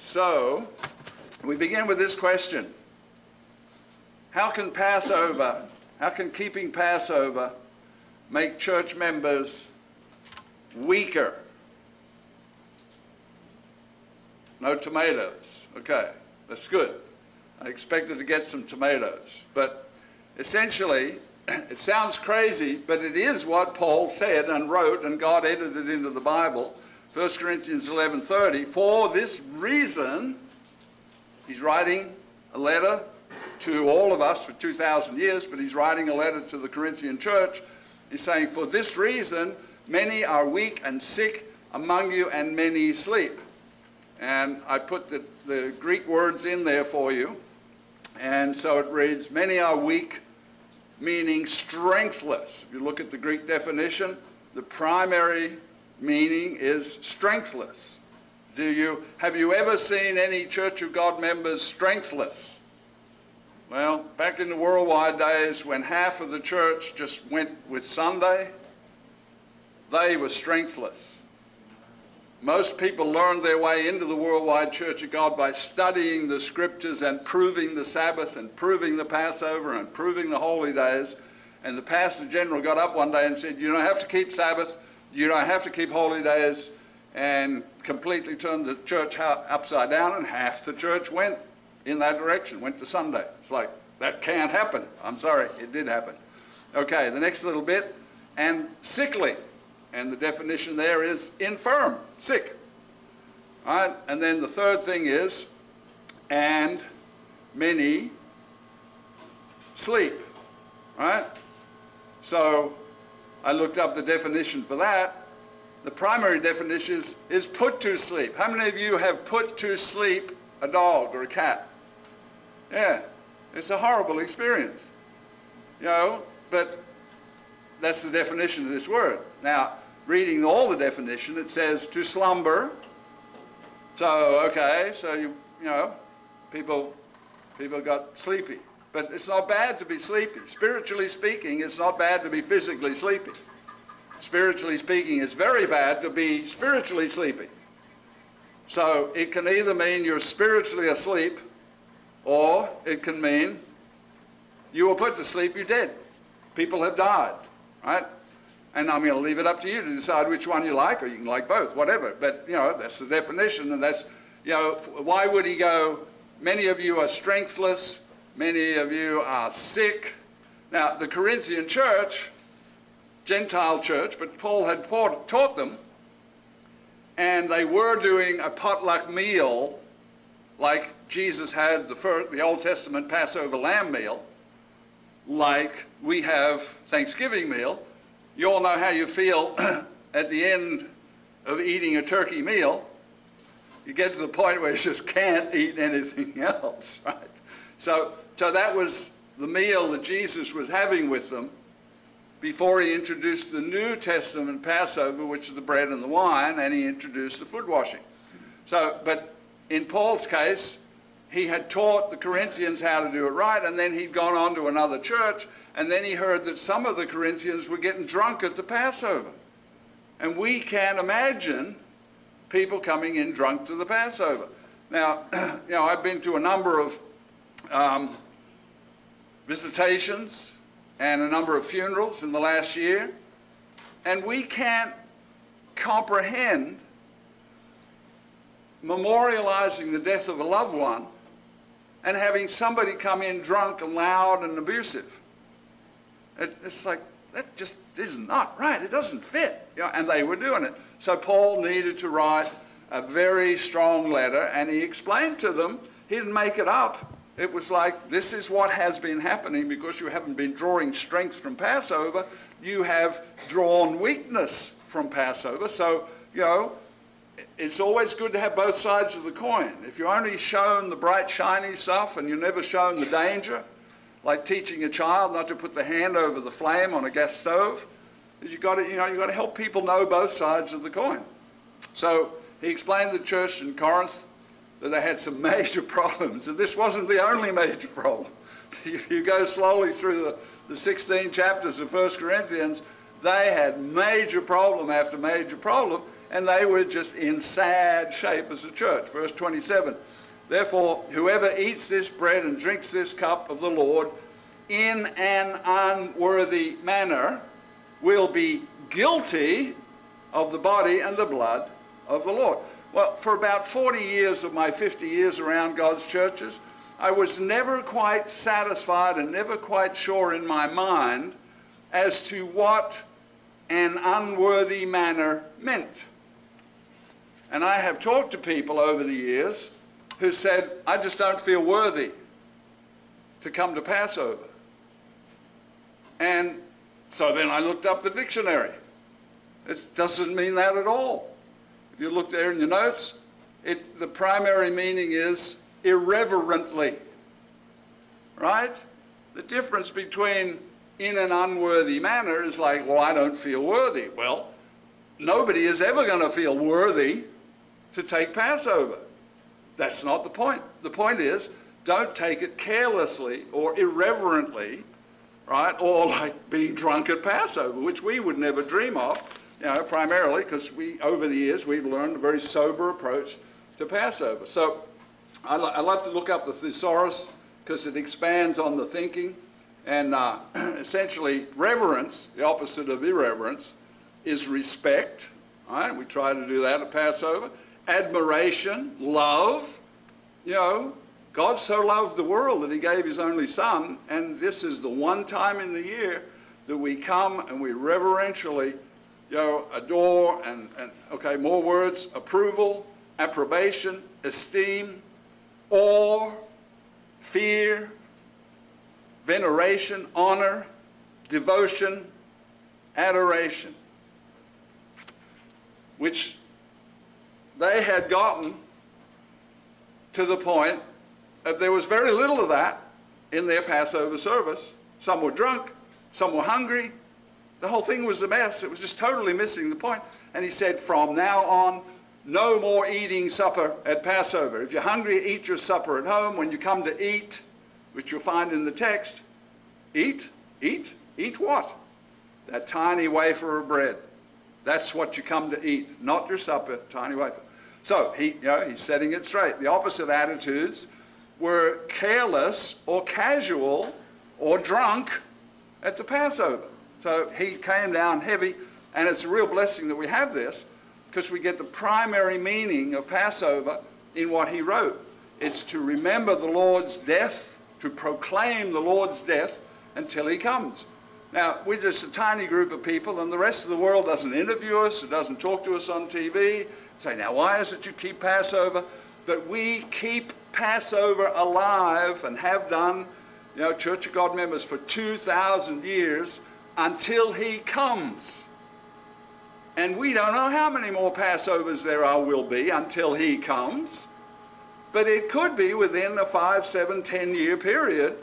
So, we begin with this question How can Passover, how can keeping Passover make church members weaker? No tomatoes. Okay, that's good. I expected to get some tomatoes. But essentially, it sounds crazy, but it is what Paul said and wrote, and God edited it into the Bible 1 Corinthians 11:30, for this reason, he's writing a letter to all of us for 2,000 years, but he's writing a letter to the Corinthian church. He's saying, for this reason, many are weak and sick among you, and many sleep. And I put the, the Greek words in there for you. And so it reads, many are weak, meaning strengthless. If you look at the Greek definition, the primary meaning is strengthless. Do you, have you ever seen any Church of God members strengthless? Well, back in the worldwide days when half of the church just went with Sunday, they were strengthless. Most people learned their way into the worldwide Church of God by studying the scriptures and proving the Sabbath and proving the Passover and proving the holy days. And the pastor general got up one day and said, You don't have to keep Sabbath, you don't have to keep holy days and completely turn the church upside down, and half the church went in that direction, went to Sunday. It's like, that can't happen. I'm sorry, it did happen. Okay, the next little bit, and sickly. And the definition there is infirm, sick. Right, and then the third thing is, and many sleep. Right? So I looked up the definition for that. The primary definition is, is put to sleep. How many of you have put to sleep a dog or a cat? Yeah, it's a horrible experience. You know, but that's the definition of this word. Now, reading all the definition, it says to slumber. So, okay, so you, you know, people, people got sleepy. But it's not bad to be sleepy. Spiritually speaking, it's not bad to be physically sleepy. Spiritually speaking, it's very bad to be spiritually sleepy. So it can either mean you're spiritually asleep, or it can mean you were put to sleep, you're dead. People have died, right? And I'm going to leave it up to you to decide which one you like, or you can like both, whatever. But, you know, that's the definition, and that's, you know, why would he go, many of you are strengthless, Many of you are sick. Now, the Corinthian church, Gentile church, but Paul had taught them, and they were doing a potluck meal like Jesus had the, first, the Old Testament Passover lamb meal, like we have Thanksgiving meal. You all know how you feel at the end of eating a turkey meal. You get to the point where you just can't eat anything else, right? So so that was the meal that Jesus was having with them before he introduced the New Testament Passover, which is the bread and the wine, and he introduced the foot washing. So, but in Paul's case, he had taught the Corinthians how to do it right, and then he'd gone on to another church, and then he heard that some of the Corinthians were getting drunk at the Passover. And we can't imagine people coming in drunk to the Passover. Now, you know, I've been to a number of um, visitations and a number of funerals in the last year, and we can't comprehend memorializing the death of a loved one and having somebody come in drunk and loud and abusive. It, it's like, that just is not right. It doesn't fit. You know, and they were doing it. So Paul needed to write a very strong letter, and he explained to them, he didn't make it up. It was like, this is what has been happening because you haven't been drawing strength from Passover. You have drawn weakness from Passover. So, you know, it's always good to have both sides of the coin. If you're only shown the bright, shiny stuff and you're never shown the danger, like teaching a child not to put the hand over the flame on a gas stove, is you got to, you know, you got to help people know both sides of the coin. So he explained the church in Corinth that they had some major problems. And this wasn't the only major problem. If you go slowly through the, the 16 chapters of 1 Corinthians, they had major problem after major problem. and they were just in sad shape as a church. Verse 27 Therefore, whoever eats this bread and drinks this cup of the Lord in an unworthy manner will be guilty of the body and the blood of the Lord. Well, for about 40 years of my 50 years around God's churches, I was never quite satisfied and never quite sure in my mind as to what an unworthy manner meant. And I have talked to people over the years who said, I just don't feel worthy to come to Passover. And so then I looked up the dictionary. It doesn't mean that at all. If you look there in your notes, it, the primary meaning is irreverently. Right? The difference between in an unworthy manner is like, well, I don't feel worthy. Well, nobody is ever going to feel worthy to take Passover. That's not the point. The point is, don't take it carelessly or irreverently, right? Or like being drunk at Passover, which we would never dream of, you know, primarily because we, over the years, we've learned a very sober approach to Passover. So I, I love to look up the thesaurus because it expands on the thinking. And uh, essentially, reverence, the opposite of irreverence, is respect. Right? We try to do that at Passover. Admiration, love. You know, God so loved the world that he gave his only son, and this is the one time in the year that we come and we reverentially, you know, adore and, and okay, more words, approval, approbation, esteem, awe, fear, veneration, honor, devotion, adoration, which they had gotten to the point of there was very little of that in their Passover service. Some were drunk, some were hungry. The whole thing was a mess. It was just totally missing the point. And he said, from now on, no more eating supper at Passover. If you're hungry, eat your supper at home. When you come to eat, which you'll find in the text, eat, eat, eat what? That tiny wafer of bread. That's what you come to eat, not your supper, tiny wafer. So he, you know, he's setting it straight. The opposite attitudes were careless or casual or drunk at the Passover. So he came down heavy, and it's a real blessing that we have this because we get the primary meaning of Passover in what he wrote. It's to remember the Lord's death, to proclaim the Lord's death until he comes. Now, we're just a tiny group of people, and the rest of the world doesn't interview us, it doesn't talk to us on TV, say, now, why is it you keep Passover? But we keep Passover alive and have done, you know, Church of God members for 2,000 years until he comes. And we don't know how many more Passovers there are will be until he comes. But it could be within a five, seven, ten year period,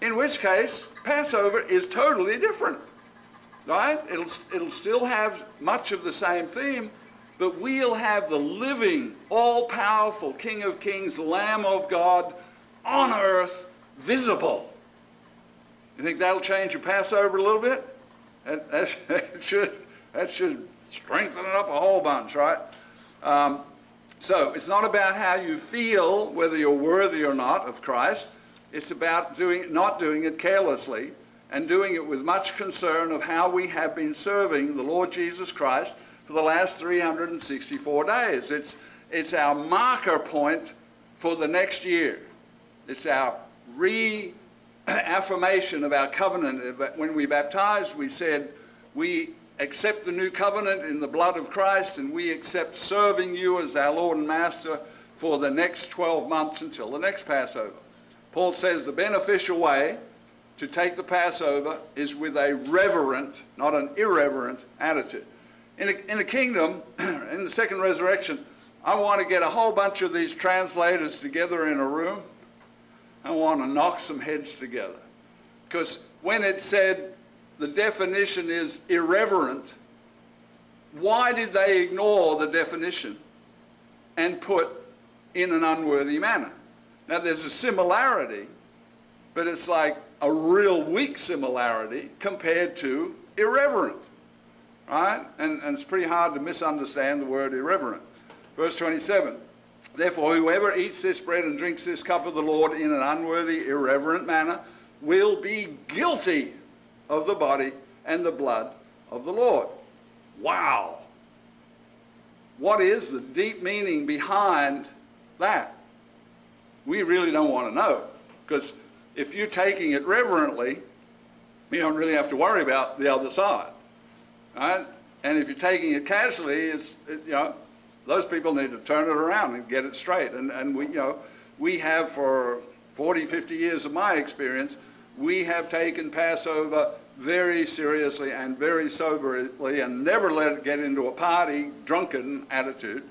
in which case Passover is totally different. Right? It'll, it'll still have much of the same theme, but we'll have the living, all powerful King of Kings, Lamb of God on earth, visible. You think that'll change your Passover a little bit? That, that should, that should strengthen it up a whole bunch, right? Um, so it's not about how you feel, whether you're worthy or not of Christ. It's about doing, not doing it carelessly and doing it with much concern of how we have been serving the Lord Jesus Christ for the last 364 days. It's, it's our marker point for the next year. It's our reaffirmation of our covenant. Uh, when we baptized, we said, we accept the new covenant in the blood of Christ, and we accept serving you as our Lord and Master for the next 12 months until the next Passover. Paul says the beneficial way to take the Passover is with a reverent, not an irreverent attitude. In a, in a kingdom, in the second resurrection, I want to get a whole bunch of these translators together in a room. I want to knock some heads together. Because when it said the definition is irreverent, why did they ignore the definition and put in an unworthy manner? Now, there's a similarity, but it's like a real weak similarity compared to irreverent. right? And, and it's pretty hard to misunderstand the word irreverent. Verse 27 Therefore, whoever eats this bread and drinks this cup of the Lord in an unworthy, irreverent manner will be guilty of the body and the blood of the Lord. Wow. What is the deep meaning behind that? We really don't want to know. Because if you're taking it reverently, you don't really have to worry about the other side. Right? And if you're taking it casually, it's, it, you know, those people need to turn it around and get it straight. And, and we, you know, we have for 40, 50 years of my experience, we have taken Passover very seriously and very soberly and never let it get into a party, drunken attitude.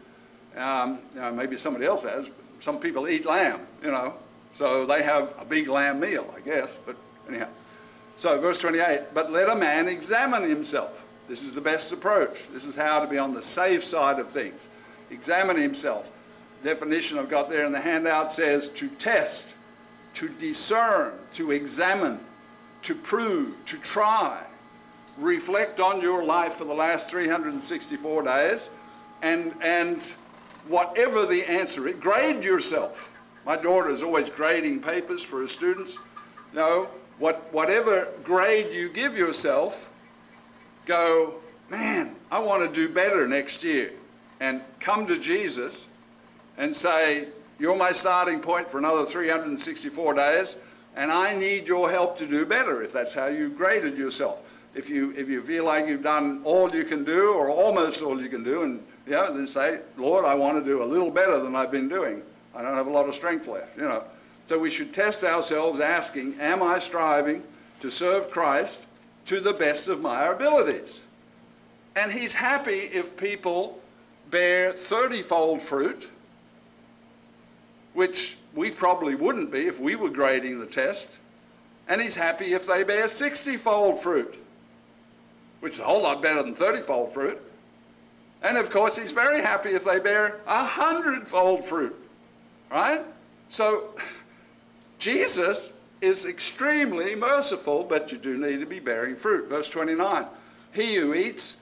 Um, you know, maybe somebody else has. Some people eat lamb, you know, so they have a big lamb meal, I guess. But anyhow. So, verse 28 But let a man examine himself. This is the best approach. This is how to be on the safe side of things. Examine himself. Definition I've got there in the handout says to test, to discern, to examine, to prove, to try. Reflect on your life for the last 364 days and, and whatever the answer is, grade yourself. My daughter is always grading papers for her students. No, what, whatever grade you give yourself, go, man, I want to do better next year. And come to Jesus and say, You're my starting point for another 364 days, and I need your help to do better if that's how you graded yourself. If you, if you feel like you've done all you can do or almost all you can do, and yeah, then say, Lord, I want to do a little better than I've been doing. I don't have a lot of strength left, you know. So we should test ourselves asking, am I striving to serve Christ to the best of my abilities? And he's happy if people bear 30 fold fruit, which we probably wouldn't be if we were grading the test. And he's happy if they bear 60 fold fruit, which is a whole lot better than 30 fold fruit. And of course, he's very happy if they bear 100 fold fruit, right? So, Jesus is extremely merciful, but you do need to be bearing fruit. Verse 29 He who eats,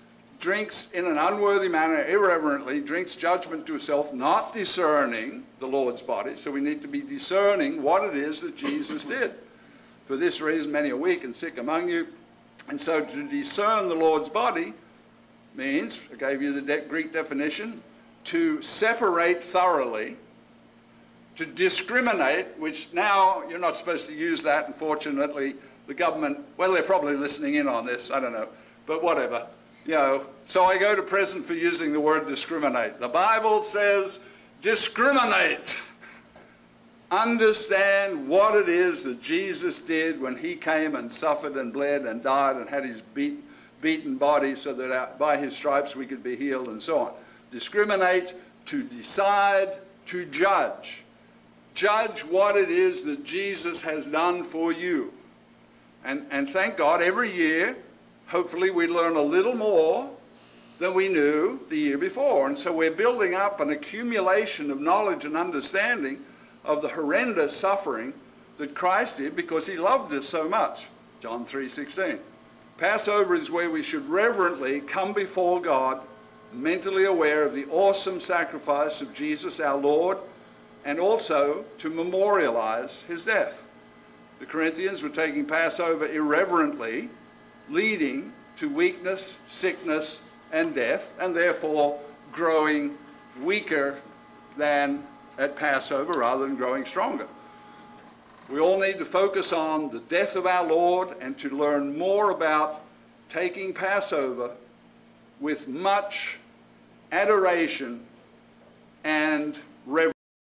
drinks in an unworthy manner, irreverently, drinks judgment to himself, not discerning the Lord's body. So we need to be discerning what it is that Jesus did. For this reason, many are weak and sick among you. And so to discern the Lord's body means, I gave you the de- Greek definition, to separate thoroughly to discriminate, which now you're not supposed to use that, unfortunately. The government, well, they're probably listening in on this, I don't know, but whatever. You know, so I go to prison for using the word discriminate. The Bible says discriminate. Understand what it is that Jesus did when he came and suffered and bled and died and had his beat, beaten body so that by his stripes we could be healed and so on. Discriminate, to decide, to judge judge what it is that Jesus has done for you. And, and thank God, every year, hopefully, we learn a little more than we knew the year before. And so we're building up an accumulation of knowledge and understanding of the horrendous suffering that Christ did because he loved us so much. John 3:16. Passover is where we should reverently come before God, mentally aware of the awesome sacrifice of Jesus our Lord and also to memorialize his death. The Corinthians were taking Passover irreverently, leading to weakness, sickness, and death, and therefore growing weaker than at Passover rather than growing stronger. We all need to focus on the death of our Lord and to learn more about taking Passover with much adoration and reverence.